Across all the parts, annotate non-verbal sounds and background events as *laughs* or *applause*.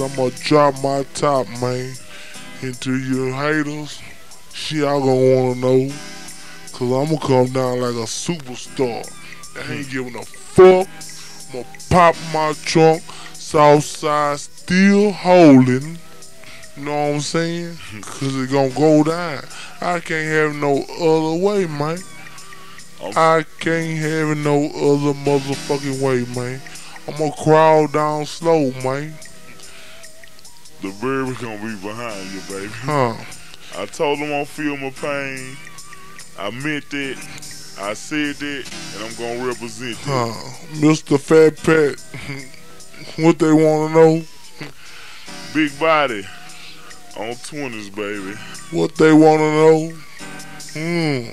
I'm gonna drop my top, man, into your haters. Shit, I gonna wanna know. Cause I'm gonna come down like a superstar. I ain't giving a fuck. I'm gonna pop my trunk. Southside still holding. You know what I'm saying? *laughs* Cause it gonna go down. I can't have no other way, man. Okay. I can't have no other motherfucking way, man. I'm gonna crawl down slow, man. The baby gonna be behind you, baby. Huh? I told him I'll feel my pain. I meant it. I said it, and I'm gonna represent it. Huh? Mr. Fat Pat. what they wanna know? Big body on 20s, baby. What they wanna know? Hmm.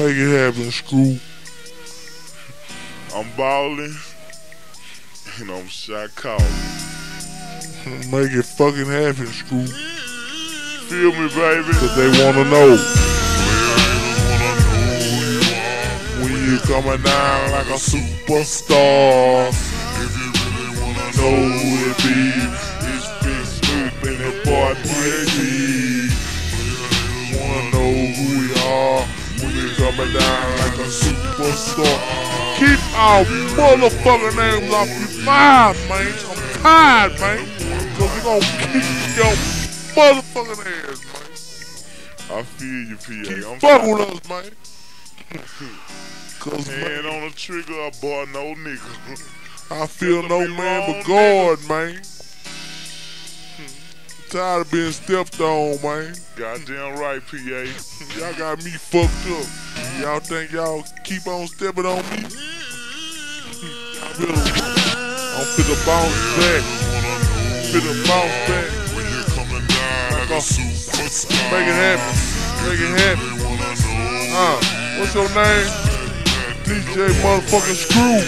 Make it happen, screw. I'm balling, and I'm shot calling. Make it fucking happen, school. Feel me, baby? Cause they wanna know. When you coming down like a superstar. If you really wanna know who it be. It's Big Snoop and the boy PG. Wanna know who we are. When you coming down like a superstar. Keep our motherfucking names off your mind, man. I'm tired, man. Cause we gonna keep your motherfucking ass, man. I feel you, PA. I'm Fuck with us, man. Cause man, Hand on the trigger, I bought no nigga. I feel no man but God, man. Tired of being stepped on, man. Goddamn right, PA. Y'all got me fucked up. Y'all think y'all keep on stepping on me? I'm finna bounce back. Finna bounce back. Like a, make it happen. Make it happen. Uh, what's your name? DJ motherfucking Screw.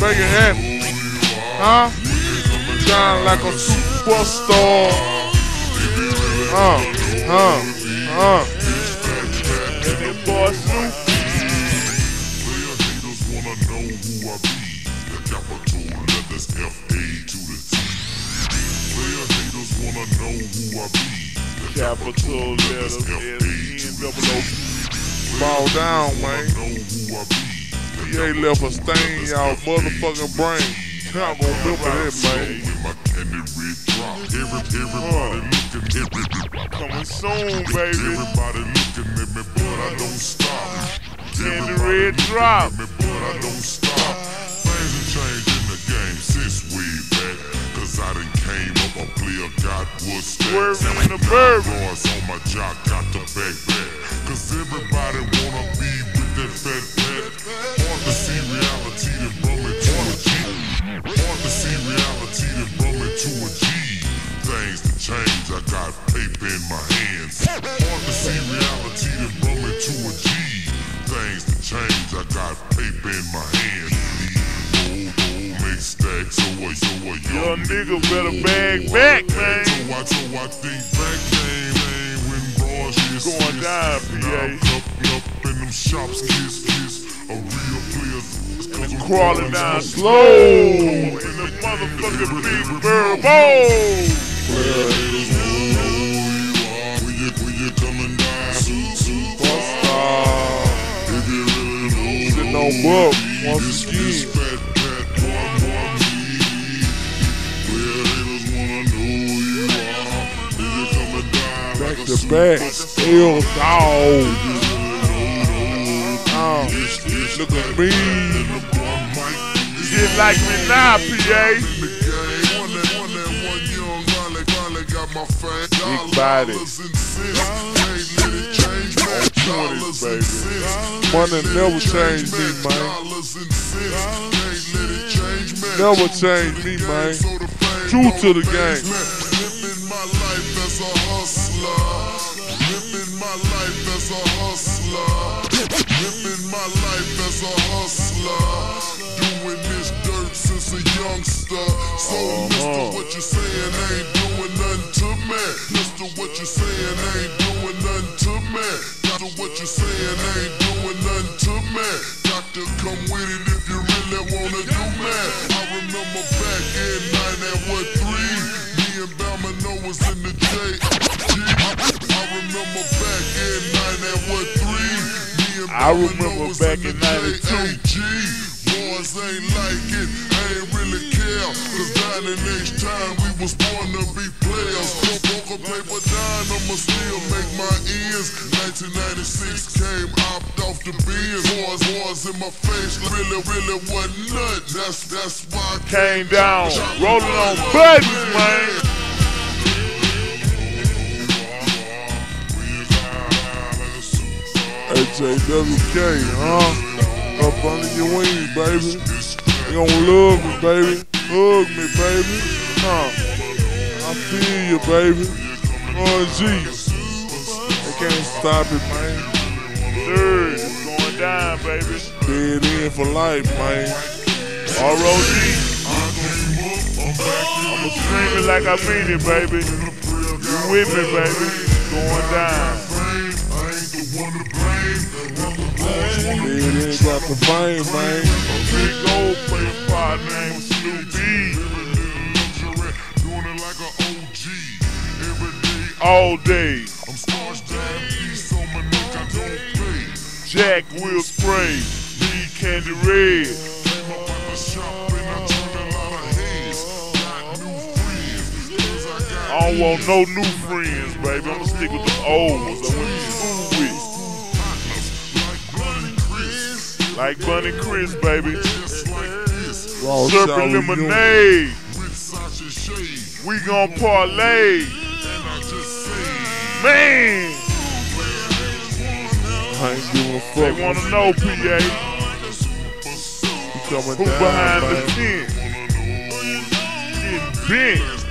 Make it happen. Huh? Shine like a superstar. Uh, uh, Capital letters, S-E-N. Fall down, man. He ain't left a stain y'all motherfucking brain. Y'all gonna remember that, man. Coming soon, baby. Everybody looking at me, but I don't stop. Candy red drop. But I don't stop. Things have changed in the game since way back. Cause I done came up got what's that. Swerving in the bird. On my jock, got the backpack. Cause everybody wanna be with that fat pat. Hard to see reality that brought me to a G. Hard to see reality that brought me to a G. Things to change, I got paper in my hands. Hard to see reality that brought me to a G. Things to change, I got paper in my hands. Gold, gold, make so a, so a Young nigga better bag back, man. so I, so I think back game ain't when bras is Going down, PA. Up, up in them shops, kiss, kiss. A real player. Crawling down slow in the motherfucking big bird bowl. When you, when you Back like a to back. superstar. Ill dog. Uh, look at me. Get like me now, PA. Big body. Money never changed me, man. Never changed me, man. True to the game. Living my life as a hustler. Doing this dirt since a youngster. So, Mister, uh-huh. what you saying ain't doing nothing to me. Mister, what you saying ain't doing nothing to me. Mister, what you saying ain't doing nothing to me. got to come with it if you really wanna do math. I remember back in 9 three, me and was in the J. I remember back in 92. Boys ain't like it, I ain't really care. Cause down in H time we was born to be players. Broke a paper down, I'ma still make my ends. 1996 came opt off the beers. Boys, boys in my face, really, really wasn't. That's, that's why I Came down, rolling on buttons, man. HAWK, huh? Up under your wings, baby. You gon' love me, baby. Hug me, baby. Huh? I feel you, baby. Oh, G. They can't stop it, man. Third, it's going down, baby. Dead End for life, man. ROG. I'ma scream it like I mean it, baby. You with me, baby? Going down. The fame, man. Big old play partner named Snoop D. Doing it like an OG. Every day All day. I'm starched down, piece on my neck, I don't pay. Jack will spray. Me candy red. Came up in the shop and I turned a lot of heads. Got new friends, cause I got I don't want no new friends, baby. I'ma stick with the old ones I went to school Like Bunny Chris, baby. Just like this, Raw Serpent lemonade. with Sasha Shade. We gon' parlay. And I just say, Man, I ain't giving a fuck. they wanna know, PA. Who behind the tent? Getting bent.